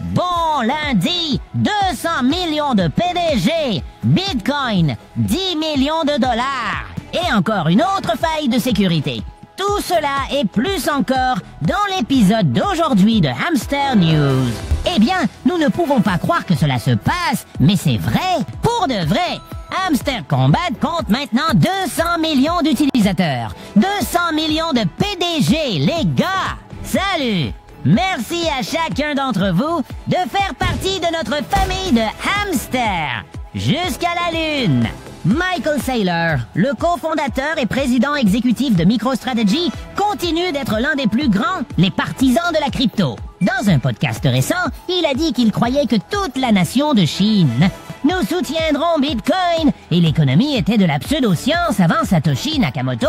Bon lundi, 200 millions de PDG, Bitcoin, 10 millions de dollars. Et encore une autre faille de sécurité. Tout cela et plus encore dans l'épisode d'aujourd'hui de Hamster News. Eh bien, nous ne pouvons pas croire que cela se passe, mais c'est vrai, pour de vrai. Hamster Combat compte maintenant 200 millions d'utilisateurs. 200 millions de PDG, les gars. Salut Merci à chacun d'entre vous de faire partie de notre famille de hamsters. Jusqu'à la Lune Michael Saylor, le cofondateur et président exécutif de MicroStrategy, continue d'être l'un des plus grands, les partisans de la crypto. Dans un podcast récent, il a dit qu'il croyait que toute la nation de Chine nous soutiendrons Bitcoin et l'économie était de la pseudo-science avant Satoshi Nakamoto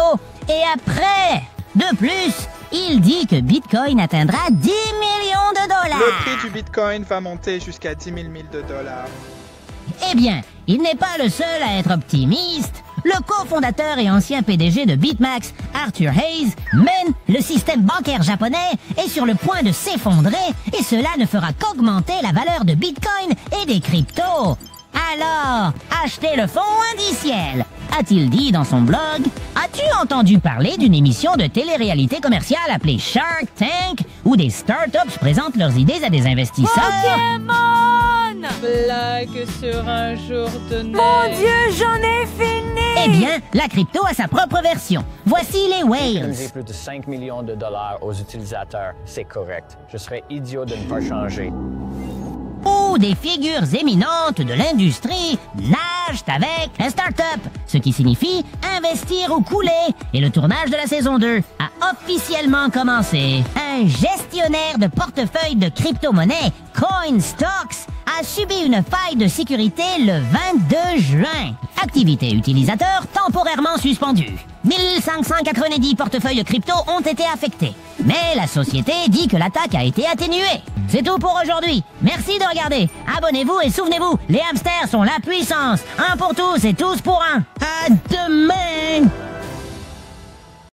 et après. De plus, il dit que Bitcoin atteindra 10 millions de dollars. Le prix du Bitcoin va monter jusqu'à 10 000 de dollars. Eh bien, il n'est pas le seul à être optimiste. Le cofondateur et ancien PDG de BitMax, Arthur Hayes, mène le système bancaire japonais est sur le point de s'effondrer et cela ne fera qu'augmenter la valeur de Bitcoin et des cryptos. Alors, achetez le fonds indiciel, a-t-il dit dans son blog. As-tu entendu parler d'une émission de télé-réalité commerciale appelée Shark Tank où des startups présentent leurs idées à des investisseurs? Pokémon Blague sur un jour de neige. Mon Dieu, j'en ai fini Eh bien, la crypto a sa propre version. Voici les whales. J'ai plus de 5 millions de dollars aux utilisateurs, c'est correct. Je serais idiot de ne pas changer. Des figures éminentes de l'industrie nagent avec un start-up, ce qui signifie investir ou couler. Et le tournage de la saison 2 a officiellement commencé. Un gestionnaire de portefeuille de crypto-monnaies, CoinStocks, a subi une faille de sécurité le 22 juin. Activité utilisateur temporairement suspendue. 1590 portefeuilles crypto ont été affectés. Mais la société dit que l'attaque a été atténuée. C'est tout pour aujourd'hui. Merci de regarder. Abonnez-vous et souvenez-vous, les hamsters sont la puissance. Un pour tous et tous pour un. À demain